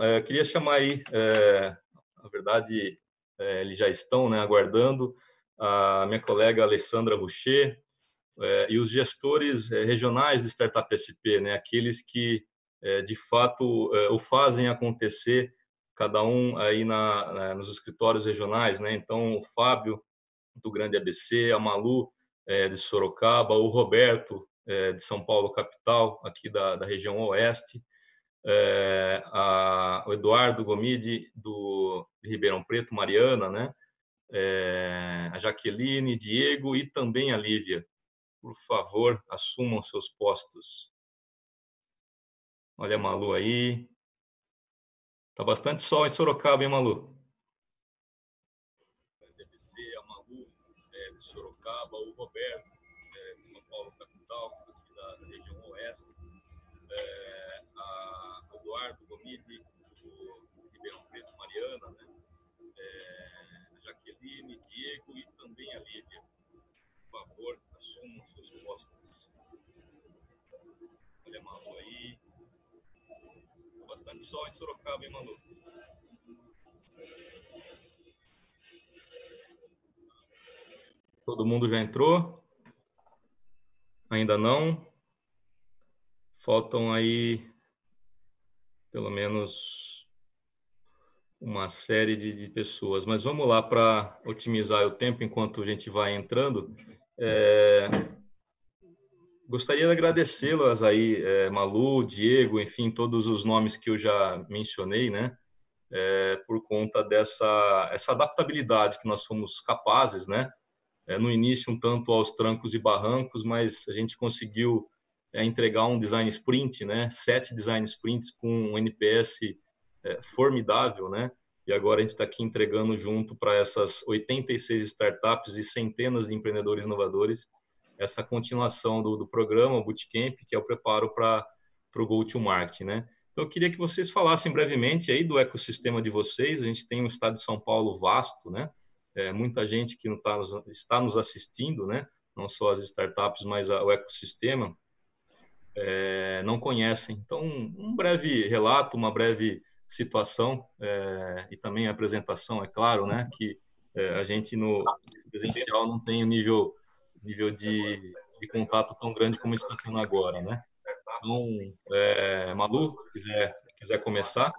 É, queria chamar aí, é, na verdade, é, eles já estão né, aguardando, a minha colega Alessandra Rocher é, e os gestores é, regionais do Startup SP, né, aqueles que, é, de fato, o fazem acontecer, cada um aí na, na, nos escritórios regionais. Né? Então, o Fábio, do Grande ABC, a Malu, de Sorocaba, o Roberto, de São Paulo, capital, aqui da, da região oeste, é, a, o Eduardo Gomide, do Ribeirão Preto, Mariana, né? É, a Jaqueline, Diego e também a Lívia. Por favor, assumam seus postos. Olha a Malu aí. Tá bastante sol em Sorocaba, hein, Malu? DBC, a Malu é, de Sorocaba, o Roberto é, de São Paulo, capital, da, da região oeste é, a Eduardo Gomide, do Ribeirão Preto, Mariana, né? É, Jaqueline, Diego e também a Lívia. Por favor, assumam seus postos. Olha a Malu aí. Bastante sol em Sorocaba, hein, Malu? Todo mundo já entrou? Ainda não? Faltam aí pelo menos uma série de, de pessoas. Mas vamos lá para otimizar o tempo enquanto a gente vai entrando. É, gostaria de agradecê-las aí, é, Malu, Diego, enfim, todos os nomes que eu já mencionei, né? É, por conta dessa essa adaptabilidade que nós fomos capazes, né? É, no início um tanto aos trancos e barrancos, mas a gente conseguiu é entregar um design sprint, né? Sete design sprints com um NPS é, formidável, né? E agora a gente está aqui entregando junto para essas 86 startups e centenas de empreendedores inovadores essa continuação do, do programa, o Bootcamp, que é o preparo para o Go-to-Market, né? Então, eu queria que vocês falassem brevemente aí do ecossistema de vocês. A gente tem um estado de São Paulo vasto, né? É, muita gente que tá nos, está nos assistindo, né? Não só as startups, mas a, o ecossistema é, não conhecem. Então, um breve relato, uma breve situação é, e também apresentação, é claro, né, que é, a gente no presencial não tem o nível, nível de, de contato tão grande como a gente está tendo agora, né? Então, é, Malu, quiser, quiser começar.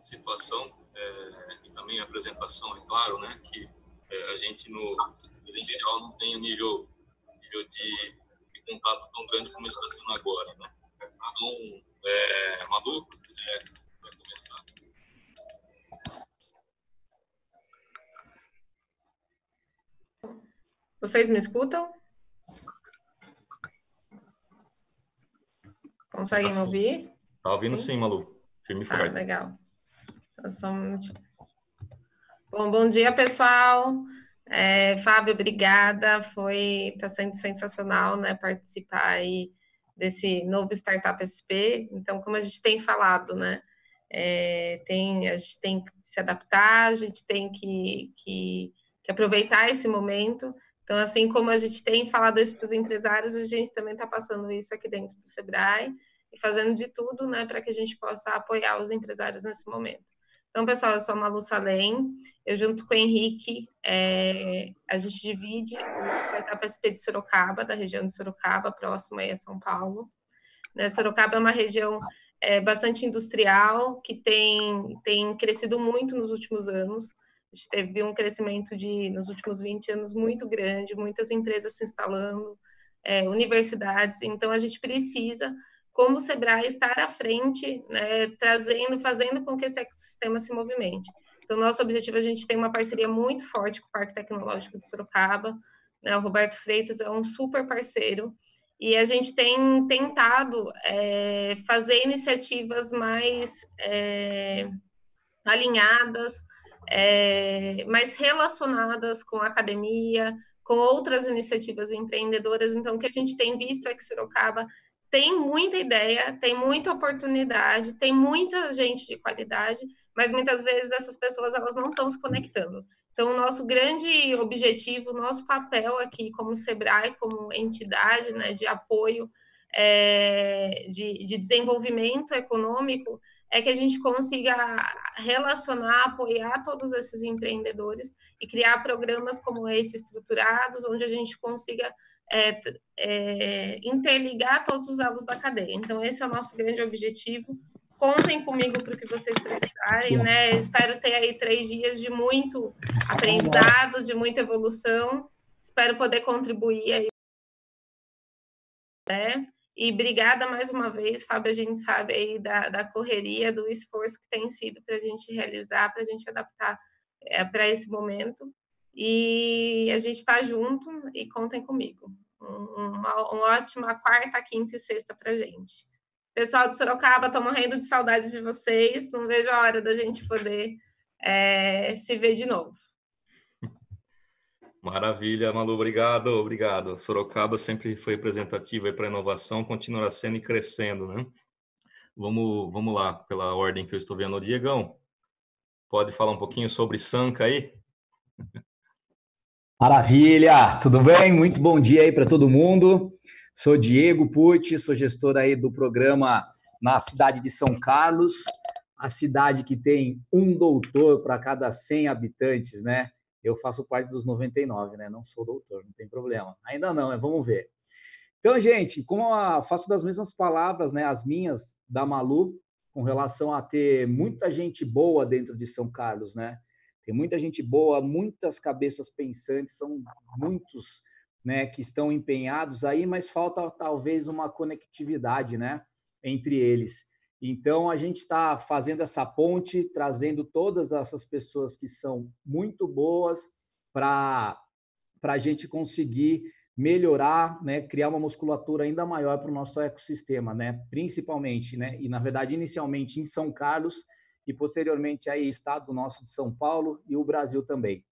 Situação é, também a apresentação, é claro, né, que é, a gente no presencial não tem o nível, nível de, de contato tão grande como está tendo agora, né. Então, é, quiser, quiser começar. Vocês me escutam? Conseguem tá ouvir? Tá ouvindo sim, sim Malu. Firme e ah, forte. Legal. Bom, bom dia, pessoal. É, Fábio, obrigada. Foi, está sendo sensacional, né, participar aí desse novo Startup SP. Então, como a gente tem falado, né, é, tem, a gente tem que se adaptar, a gente tem que, que, que aproveitar esse momento. Então, assim como a gente tem falado isso para os empresários, a gente também está passando isso aqui dentro do Sebrae e fazendo de tudo, né, para que a gente possa apoiar os empresários nesse momento. Então, pessoal, eu sou a Malu Salem, eu junto com o Henrique, é, a gente divide o Startup SP de Sorocaba, da região de Sorocaba, próximo aí a São Paulo. Né, Sorocaba é uma região é, bastante industrial, que tem, tem crescido muito nos últimos anos. A gente teve um crescimento de, nos últimos 20 anos muito grande, muitas empresas se instalando, é, universidades, então a gente precisa como o Sebrae estar à frente, né, trazendo, fazendo com que esse ecossistema se movimente. Então, nosso objetivo, a gente tem uma parceria muito forte com o Parque Tecnológico de Sorocaba, né, o Roberto Freitas é um super parceiro, e a gente tem tentado é, fazer iniciativas mais é, alinhadas, é, mais relacionadas com a academia, com outras iniciativas empreendedoras. Então, o que a gente tem visto é que Sorocaba tem muita ideia, tem muita oportunidade, tem muita gente de qualidade, mas muitas vezes essas pessoas elas não estão se conectando. Então, o nosso grande objetivo, nosso papel aqui como SEBRAE, como entidade né, de apoio, é, de, de desenvolvimento econômico, é que a gente consiga relacionar, apoiar todos esses empreendedores e criar programas como esse estruturados, onde a gente consiga é, é, interligar todos os elos da cadeia. Então, esse é o nosso grande objetivo. Contem comigo para o que vocês precisarem, né? Espero ter aí três dias de muito aprendizado, de muita evolução. Espero poder contribuir aí. Né? E obrigada mais uma vez, Fábio. A gente sabe aí da, da correria, do esforço que tem sido para a gente realizar, para a gente adaptar é, para esse momento. E a gente está junto e contem comigo. Uma, uma ótima quarta, quinta e sexta para gente. Pessoal de Sorocaba, estou morrendo de saudade de vocês. Não vejo a hora da gente poder é, se ver de novo. Maravilha, Malu, obrigado, obrigado. Sorocaba sempre foi representativa para a inovação, continua sendo e crescendo, né? Vamos, vamos lá, pela ordem que eu estou vendo. Diegão, pode falar um pouquinho sobre Sanca aí? Maravilha, tudo bem? Muito bom dia aí para todo mundo. Sou Diego Pucci, sou gestor aí do programa na cidade de São Carlos, a cidade que tem um doutor para cada 100 habitantes, né? Eu faço parte dos 99, né? Não sou doutor, não tem problema. Ainda não, né? vamos ver. Então, gente, como eu faço das mesmas palavras, né, as minhas da Malu, com relação a ter muita gente boa dentro de São Carlos, né? Tem muita gente boa, muitas cabeças pensantes, são muitos né, que estão empenhados aí, mas falta talvez uma conectividade, né, entre eles. Então a gente está fazendo essa ponte, trazendo todas essas pessoas que são muito boas para a gente conseguir melhorar, né, criar uma musculatura ainda maior para o nosso ecossistema, né, principalmente, né, e na verdade inicialmente em São Carlos e posteriormente aí estado nosso de São Paulo e o Brasil também.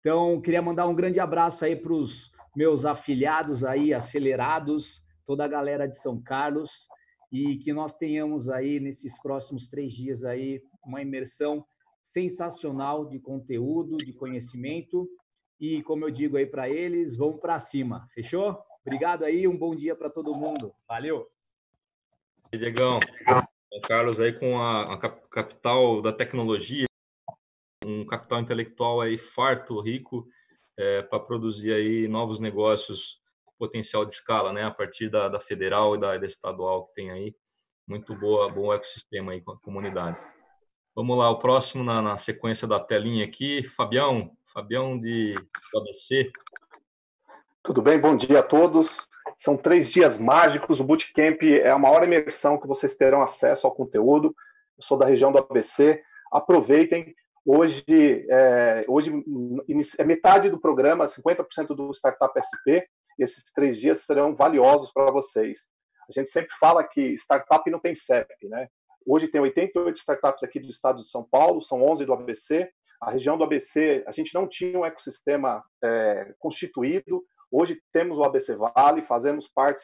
Então queria mandar um grande abraço aí para os meus afiliados aí, acelerados, toda a galera de São Carlos, e que nós tenhamos aí nesses próximos três dias aí uma imersão sensacional de conteúdo, de conhecimento, e como eu digo aí para eles, vamos para cima, fechou? Obrigado aí, um bom dia para todo mundo, valeu! E Diegão, Carlos aí com a, a capital da tecnologia, um capital intelectual aí farto, rico, é, para produzir aí novos negócios potencial de escala, né, a partir da, da federal e da, da, estadual que tem aí, muito boa, bom ecossistema aí com a comunidade. Vamos lá, o próximo na, na sequência da telinha aqui, Fabião, Fabião de ABC. Tudo bem, bom dia a todos. São três dias mágicos, o Bootcamp é a maior imersão que vocês terão acesso ao conteúdo. Eu sou da região do ABC, aproveitem, Hoje é, hoje é metade do programa, 50% do Startup SP. Esses três dias serão valiosos para vocês. A gente sempre fala que startup não tem CEP, né? Hoje tem 88 startups aqui do estado de São Paulo, são 11 do ABC. A região do ABC, a gente não tinha um ecossistema é, constituído. Hoje temos o ABC Vale, fazemos parte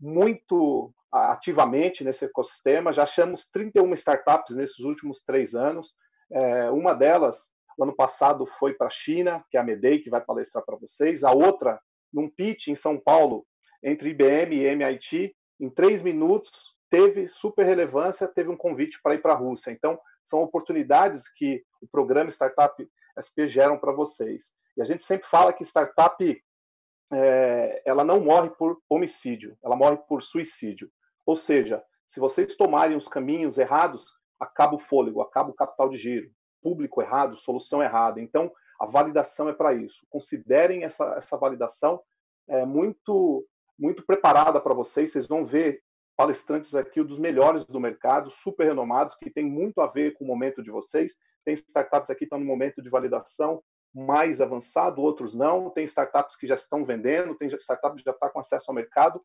muito ativamente nesse ecossistema. Já achamos 31 startups nesses últimos três anos. É, uma delas, ano passado, foi para a China, que é a Medei, que vai palestrar para vocês. A outra, num pitch em São Paulo, entre IBM e MIT, em três minutos, teve super relevância, teve um convite para ir para a Rússia. Então, são oportunidades que o programa Startup SP geram para vocês. E a gente sempre fala que startup é, ela não morre por homicídio, ela morre por suicídio. Ou seja, se vocês tomarem os caminhos errados, acaba o fôlego, acaba o capital de giro, público errado, solução errada. Então, a validação é para isso. Considerem essa, essa validação é, muito, muito preparada para vocês. Vocês vão ver palestrantes aqui, dos melhores do mercado, super renomados, que tem muito a ver com o momento de vocês. Tem startups aqui que estão no momento de validação mais avançado, outros não. Tem startups que já estão vendendo, tem startups que já estão tá com acesso ao mercado.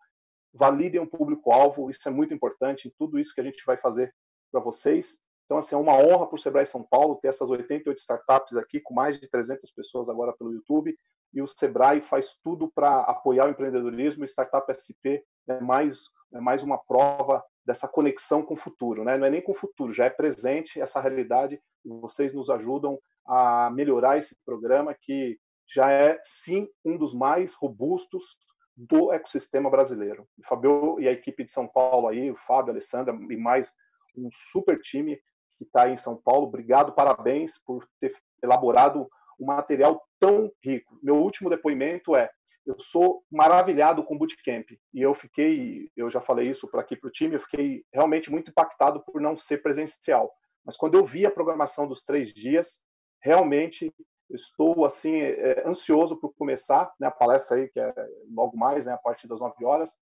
Validem o público-alvo, isso é muito importante em tudo isso que a gente vai fazer para vocês. Então, assim, é uma honra para o Sebrae São Paulo ter essas 88 startups aqui, com mais de 300 pessoas agora pelo YouTube. E o Sebrae faz tudo para apoiar o empreendedorismo. Startup SP é mais, é mais uma prova dessa conexão com o futuro. Né? Não é nem com o futuro, já é presente essa realidade. Vocês nos ajudam a melhorar esse programa que já é sim um dos mais robustos do ecossistema brasileiro. O Fabio e a equipe de São Paulo aí, o Fábio, a Alessandra e mais um super time que está em São Paulo. Obrigado, parabéns por ter elaborado um material tão rico. Meu último depoimento é: eu sou maravilhado com Bootcamp e eu fiquei, eu já falei isso para aqui para o time, eu fiquei realmente muito impactado por não ser presencial. Mas quando eu vi a programação dos três dias, realmente estou assim é, ansioso por começar né, a palestra aí que é logo mais, né, a partir das 9 horas.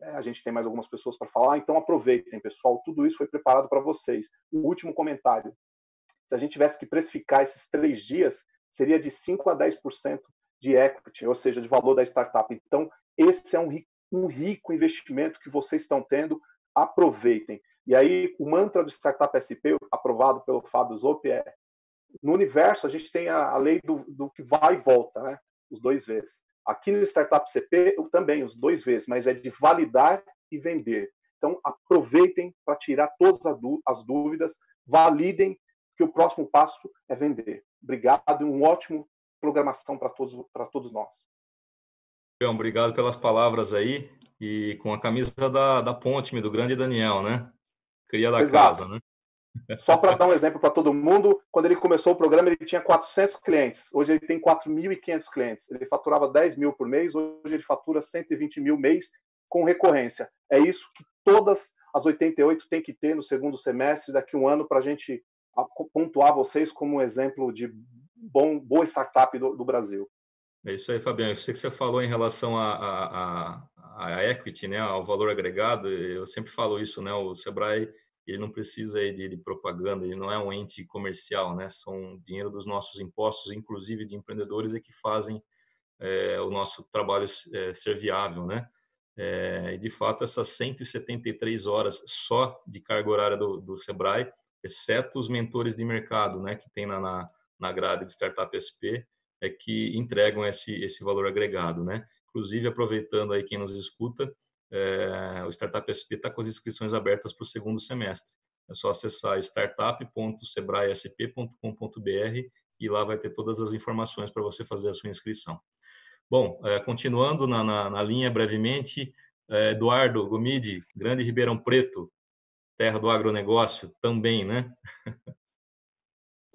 É, a gente tem mais algumas pessoas para falar, então aproveitem, pessoal. Tudo isso foi preparado para vocês. O último comentário: se a gente tivesse que precificar esses três dias, seria de 5 a 10% de equity, ou seja, de valor da startup. Então, esse é um rico, um rico investimento que vocês estão tendo. Aproveitem. E aí, o mantra do Startup SP, aprovado pelo Fábio Zop, é no universo, a gente tem a, a lei do, do, que vai e volta, né? os dois vezes. Aqui no Startup CP, também, os dois vezes, mas é de validar e vender. Então, aproveitem para tirar todas as dúvidas, validem que o próximo passo é vender. Obrigado e um ótimo programação para todos, para todos nós. Bom, obrigado pelas palavras aí e com a camisa da, da Ponte, do grande Daniel, né? Cria da Exato. casa, né? Só para dar um exemplo para todo mundo, quando ele começou o programa, ele tinha 400 clientes. Hoje ele tem 4.500 clientes. Ele faturava 10 mil por mês, hoje ele fatura 120 mil mês com recorrência. É isso que todas as 88 têm que ter no segundo semestre, daqui a um ano, para a gente pontuar vocês como um exemplo de bom, boa startup do, do Brasil. É isso aí, Fabiano. Eu sei que você falou em relação à equity, né, ao valor agregado. Eu sempre falo isso, né? O Sebrae ele não precisa de, de, propaganda, ele não é um ente comercial, né? São dinheiro dos nossos impostos, inclusive de empreendedores, é que fazem é, o nosso trabalho é, ser viável, né? É, e de fato, essas 173 horas só de carga horária do, do Sebrae, exceto os mentores de mercado, né? Que tem na, na, na grade de Startup SP, é que entregam esse, esse valor agregado, né? Inclusive, aproveitando aí quem nos escuta, é, o Startup SP está com as inscrições abertas para o segundo semestre. É só acessar startup.sebraesp.com.br e lá vai ter todas as informações para você fazer a sua inscrição. Bom, é, continuando na, na, na, linha brevemente, é, Eduardo Gomide, Grande Ribeirão Preto, terra do agronegócio, também, né?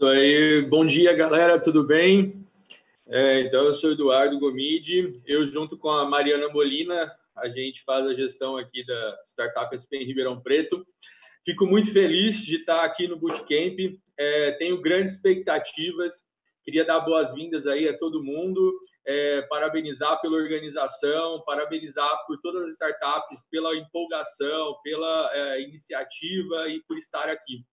aí, bom dia, galera, tudo bem? É, então, eu sou Eduardo Gomide, eu junto com a Mariana Molina, a gente faz a gestão aqui da Startup SP em Ribeirão Preto. Fico muito feliz de estar aqui no Bootcamp, é, tenho grandes expectativas, queria dar boas-vindas aí a todo mundo, é, parabenizar pela organização, parabenizar por todas as startups, pela empolgação, pela é, iniciativa e por estar aqui.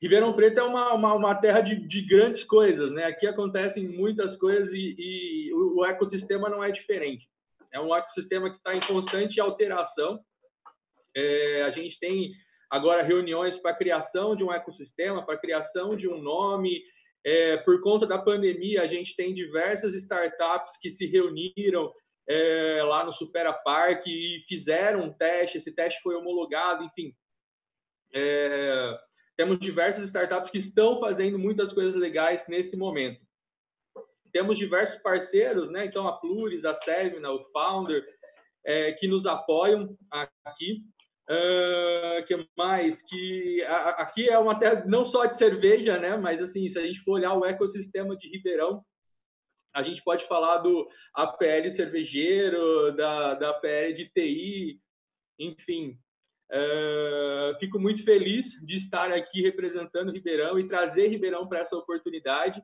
Ribeirão Preto é uma, uma, uma terra de, de, grandes coisas, né? Aqui acontecem muitas coisas e, e o, o ecossistema não é diferente. É um ecossistema que está em constante alteração. É, a gente tem agora reuniões para criação de um ecossistema, para criação de um nome. É, por conta da pandemia, a gente tem diversas startups que se reuniram é, lá no Supera Park e fizeram um teste. Esse teste foi homologado, enfim. É, temos diversas startups que estão fazendo muitas coisas legais nesse momento. Temos diversos parceiros, né? Então, a Pluris, a Semina, o Founder, é, que nos apoiam aqui. Uh, que mais? Que a, aqui é uma terra não só de cerveja, né? Mas assim, se a gente for olhar o ecossistema de Ribeirão, a gente pode falar do APL cervejeiro, da, da APL de TI, enfim. Uh, fico muito feliz de estar aqui representando Ribeirão e trazer Ribeirão para essa oportunidade.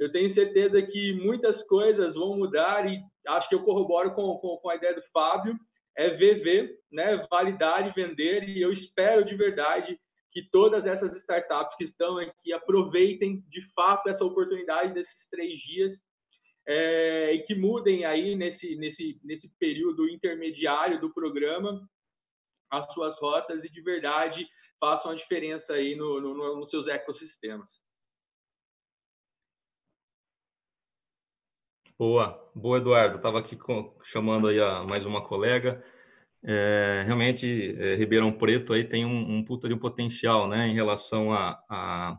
Eu tenho certeza que muitas coisas vão mudar e acho que eu corroboro com, com, com a ideia do Fábio, é VV, né, validar e vender, e eu espero de verdade que todas essas startups que estão aqui aproveitem de fato essa oportunidade desses três dias é, e que mudem aí nesse, nesse, nesse período intermediário do programa as suas rotas e de verdade façam a diferença aí no, no, nos seus ecossistemas. Boa, boa, Eduardo. Estava aqui com, chamando aí a, mais uma colega. É, realmente, é, Ribeirão Preto aí tem um, um puta de um potencial, né, em relação a, a,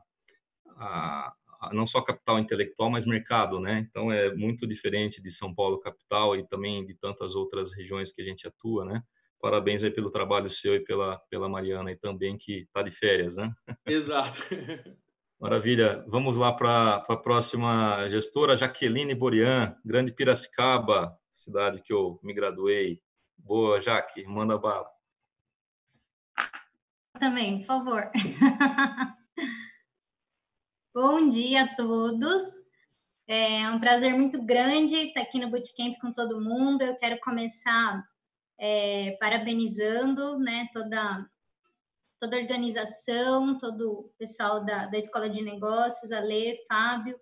a a, não só capital intelectual, mas mercado, né? Então é muito diferente de São Paulo capital e também de tantas outras regiões que a gente atua, né? Parabéns aí pelo trabalho seu e pela pela Mariana e também que está de férias, né? Exato. Maravilha. Vamos lá para a próxima gestora, Jaqueline Borian, Grande Piracicaba, cidade que eu me graduei. Boa, Jaque, manda bala. Também, por favor. Bom dia a todos. É um prazer muito grande estar aqui no Bootcamp com todo mundo. Eu quero começar é, parabenizando né, toda, toda a organização, todo o pessoal da, da Escola de Negócios, a Lê, Fábio.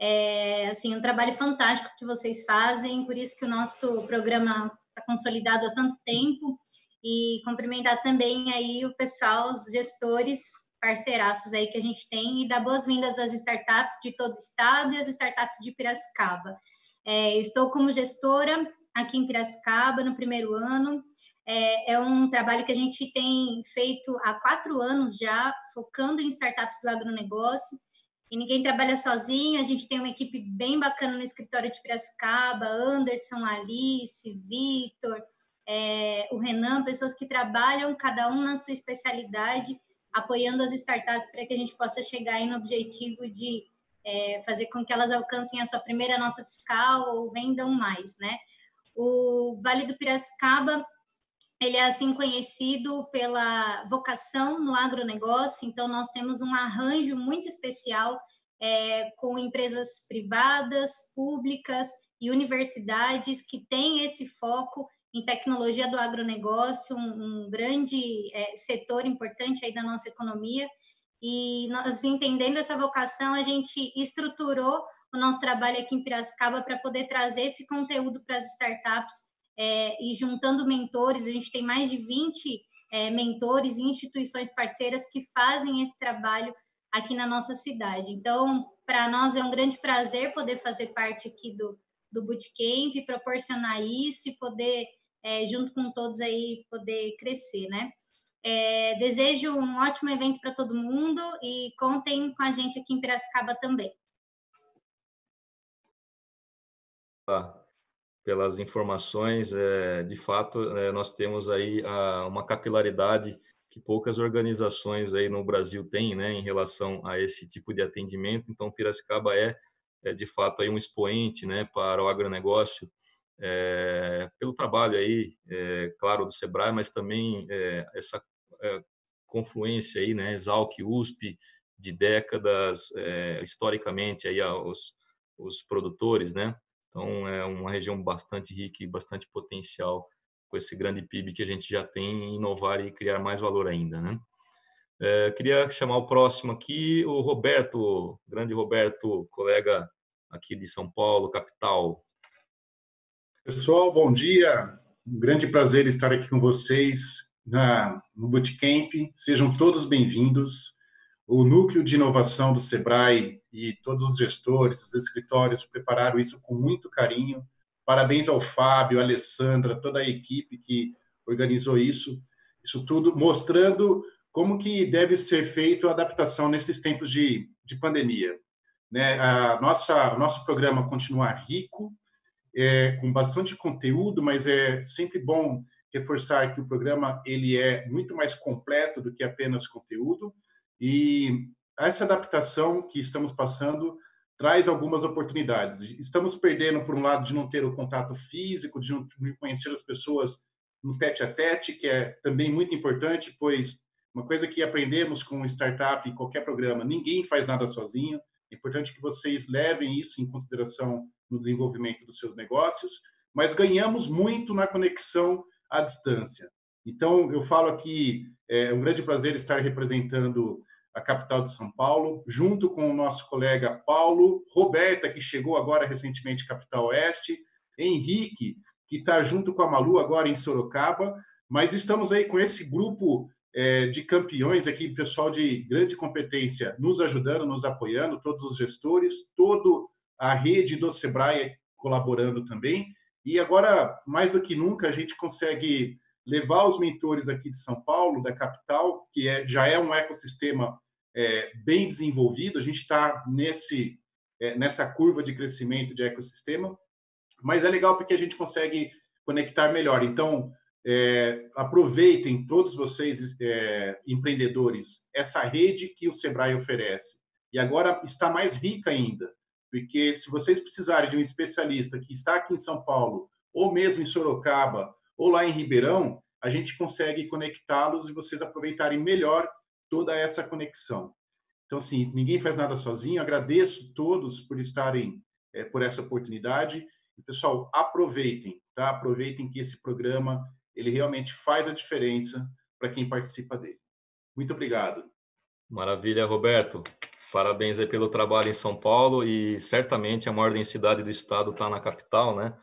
É, assim, um trabalho fantástico que vocês fazem, por isso que o nosso programa está consolidado há tanto tempo. E cumprimentar também aí o pessoal, os gestores parceiraços aí que a gente tem e dar boas-vindas às startups de todo o estado e às startups de Piracicaba. É, estou como gestora aqui em Piracicaba no primeiro ano. É, é, um trabalho que a gente tem feito há quatro anos já, focando em startups do agronegócio. E ninguém trabalha sozinho, a gente tem uma equipe bem bacana no escritório de Piracicaba, Anderson, Alice, Vitor, é, o Renan, pessoas que trabalham cada um na sua especialidade apoiando as startups para que a gente possa chegar no objetivo de é, fazer com que elas alcancem a sua primeira nota fiscal ou vendam mais, né? O Vale do Piracicaba, ele é assim conhecido pela vocação no agronegócio, então nós temos um arranjo muito especial é, com empresas privadas, públicas e universidades que têm esse foco em tecnologia do agronegócio, um, um grande é, setor importante aí da nossa economia. E nós, entendendo essa vocação, a gente estruturou o nosso trabalho aqui em Piracicaba para poder trazer esse conteúdo para as startups é, e juntando mentores. A gente tem mais de 20 é, mentores e instituições parceiras que fazem esse trabalho aqui na nossa cidade. Então, para nós é um grande prazer poder fazer parte aqui do, do Bootcamp, proporcionar isso e poder é, junto com todos aí poder crescer, né? É, desejo um ótimo evento para todo mundo e contem com a gente aqui em Piracicaba também. Ah, pelas informações, é, de fato, é, nós temos aí a, uma capilaridade que poucas organizações aí no Brasil têm, né, em relação a esse tipo de atendimento. Então, Piracicaba é, é de fato aí um expoente, né, para o agronegócio é, pelo trabalho aí, é, claro, do Sebrae, mas também é, essa confluência aí, né, Exalc, USP, de décadas, historicamente aí os, os produtores, né? Então é uma região bastante rica e bastante potencial com esse grande PIB que a gente já tem em inovar e criar mais valor ainda, né? É, queria chamar o próximo aqui, o Roberto, grande Roberto, colega aqui de São Paulo, capital. Pessoal, bom dia. Um grande prazer estar aqui com vocês na, no Bootcamp. Sejam todos bem-vindos. O núcleo de inovação do Sebrae e todos os gestores, os escritórios prepararam isso com muito carinho. Parabéns ao Fábio, a Alessandra, toda a equipe que organizou isso. Isso tudo mostrando como que deve ser feita a adaptação nesses tempos de, de pandemia. Né? A nossa, o nosso programa continuar rico, é, com bastante conteúdo, mas é sempre bom reforçar que o programa ele é muito mais completo do que apenas conteúdo e essa adaptação que estamos passando traz algumas oportunidades. Estamos perdendo, por um lado, de não ter o contato físico, de não conhecer as pessoas no tete a tete, que é também muito importante, pois uma coisa que aprendemos com startup e qualquer programa, ninguém faz nada sozinho. É importante que vocês levem isso em consideração no desenvolvimento dos seus negócios, mas ganhamos muito na conexão à distância. Então, eu falo aqui, é um grande prazer estar representando a capital de São Paulo, junto com o nosso colega Paulo, Roberta, que chegou agora recentemente capital oeste, Henrique, que está junto com a Malu agora em Sorocaba, mas estamos aí com esse grupo é, de campeões aqui, pessoal de grande competência, nos ajudando, nos apoiando, todos os gestores, todo a rede do Sebrae colaborando também. E agora, mais do que nunca, a gente consegue levar os mentores aqui de São Paulo, da capital, que é, já é um ecossistema é, bem desenvolvido, a gente está nesse é, nessa curva de crescimento de ecossistema, mas é legal porque a gente consegue conectar melhor. Então, é, aproveitem todos vocês, é, empreendedores, essa rede que o Sebrae oferece. E agora está mais rica ainda, porque se vocês precisarem de um especialista que está aqui em São Paulo, ou mesmo em Sorocaba, ou lá em Ribeirão, a gente consegue conectá-los e vocês aproveitarem melhor toda essa conexão. Então, assim, ninguém faz nada sozinho. Agradeço todos por estarem, é, por essa oportunidade. E, pessoal, aproveitem, tá? Aproveitem que esse programa ele realmente faz a diferença para quem participa dele. Muito obrigado. Maravilha, Roberto. Parabéns aí pelo trabalho em São Paulo e certamente a maior densidade do estado está na capital, né?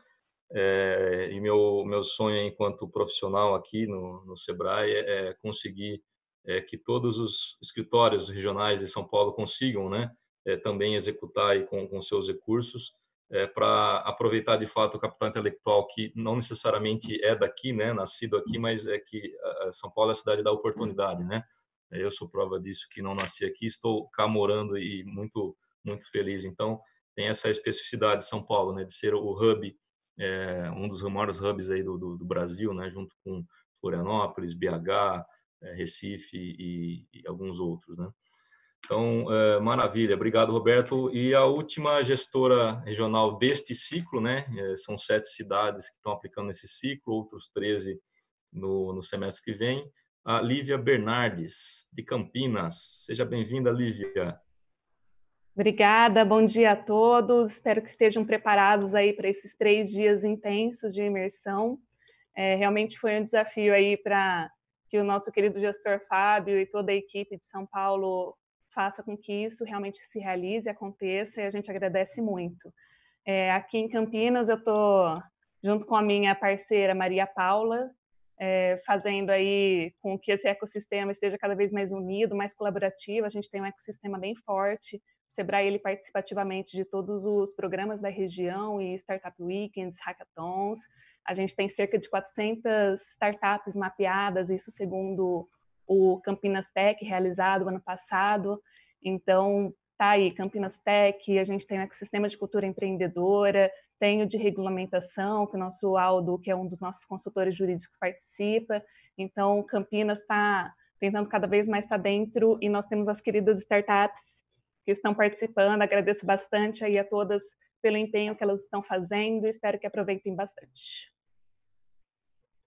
É, e meu meu sonho enquanto profissional aqui no, no Sebrae é, é conseguir é, que todos os escritórios regionais de São Paulo consigam, né? É, também executar aí com, com seus recursos é, para aproveitar de fato o capital intelectual que não necessariamente é daqui, né, nascido aqui, mas é que São Paulo é a cidade da oportunidade, né? Eu sou prova disso que não nasci aqui, estou cá morando e muito muito feliz. Então tem essa especificidade de São Paulo, né, de ser o hub, é, um dos maiores hubs aí do, do, do, Brasil, né, junto com Florianópolis, BH, Recife e, e alguns outros, né? Então, é, maravilha, obrigado, Roberto. E a última gestora regional deste ciclo, né? É, são sete cidades que estão aplicando esse ciclo, outros 13 no, no semestre que vem. A Lívia Bernardes, de Campinas. Seja bem-vinda, Lívia. Obrigada, bom dia a todos. Espero que estejam preparados aí para esses três dias intensos de imersão. É, realmente foi um desafio aí para que o nosso querido gestor Fábio e toda a equipe de São Paulo faça com que isso realmente se realize, aconteça, e a gente agradece muito. É, aqui em Campinas, eu estou junto com a minha parceira Maria Paula, é, fazendo aí com que esse ecossistema esteja cada vez mais unido, mais colaborativo. A gente tem um ecossistema bem forte. O Sebrae ele participa ativamente de todos os programas da região e Startup Weekends, hackathons. A gente tem cerca de 400 startups mapeadas, isso segundo o Campinas Tech realizado ano passado. Então, tá aí, Campinas Tech, a gente tem o ecossistema de cultura empreendedora, tem o de regulamentação, que o nosso Aldo, que é um dos nossos consultores jurídicos, participa. Então, Campinas está tentando cada vez mais estar dentro e nós temos as queridas startups que estão participando. Agradeço bastante aí a todas pelo empenho que elas estão fazendo e espero que aproveitem bastante.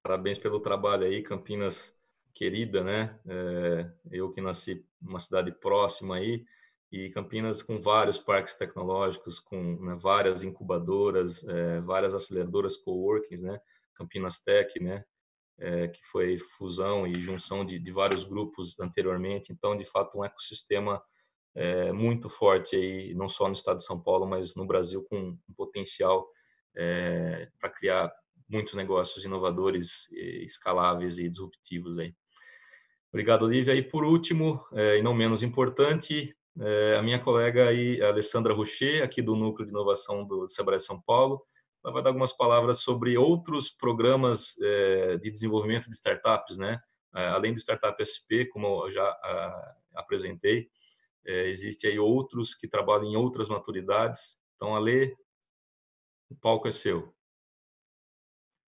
Parabéns pelo trabalho aí, Campinas querida, né? É, eu que nasci numa cidade próxima aí, e Campinas com vários parques tecnológicos, com né, várias incubadoras, é, várias aceleradoras coworkings, né? Campinas Tech, né? É, que foi fusão e junção de, de, vários grupos anteriormente. Então, de fato, um ecossistema é, muito forte aí, não só no estado de São Paulo, mas no Brasil, com um potencial é, para criar muitos negócios inovadores, escaláveis e disruptivos aí. Obrigado, Olivia. E por último, é, e não menos importante, é, a minha colega aí, Alessandra Rocher, aqui do Núcleo de Inovação do Sebrae São Paulo, ela vai dar algumas palavras sobre outros programas de desenvolvimento de startups, né? Além do Startup SP, como eu já apresentei, existe aí outros que trabalham em outras maturidades. Então, Ale, o palco é seu.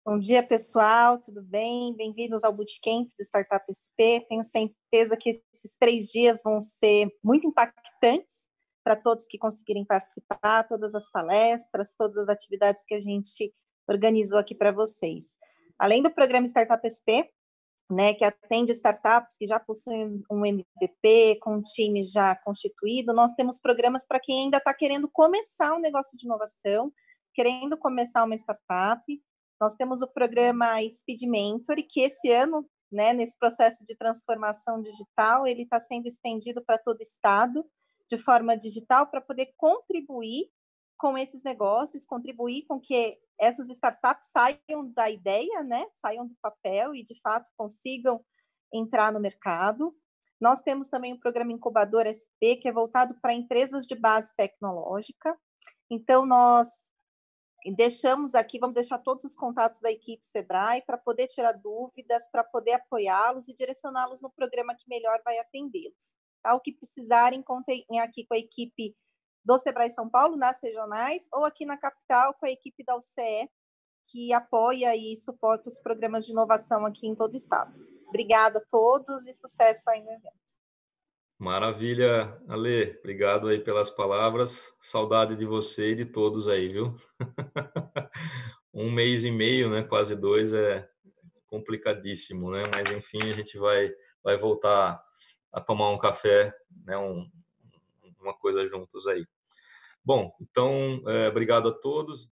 Bom dia, pessoal, tudo bem? Bem-vindos ao Bootcamp do Startup SP. Tenho certeza que esses três dias vão ser muito impactantes para todos que conseguirem participar, todas as palestras, todas as atividades que a gente organizou aqui para vocês. Além do programa Startup SP, né, que atende startups que já possuem um MVP, com um time já constituído, nós temos programas para quem ainda está querendo começar um negócio de inovação, querendo começar uma startup, nós temos o programa Speed Mentor, que esse ano, né, nesse processo de transformação digital, ele está sendo estendido para todo o estado, de forma digital, para poder contribuir com esses negócios, contribuir com que essas startups saiam da ideia, né, saiam do papel e, de fato, consigam entrar no mercado. Nós temos também o programa Incubador SP, que é voltado para empresas de base tecnológica. Então, nós deixamos aqui, vamos deixar todos os contatos da equipe Sebrae para poder tirar dúvidas, para poder apoiá-los e direcioná-los no programa que melhor vai atendê-los. Ao que precisarem, contem aqui com a equipe do Sebrae São Paulo, nas regionais, ou aqui na capital, com a equipe da UCE, que apoia e suporta os programas de inovação aqui em todo o estado. Obrigada a todos e sucesso aí no evento. Maravilha, Ale. Obrigado aí pelas palavras. Saudade de você e de todos aí, viu? um mês e meio, né? Quase dois é complicadíssimo, né? Mas enfim, a gente vai vai voltar a tomar um café, né? Um, uma coisa juntos aí. Bom, então, é, obrigado a todos.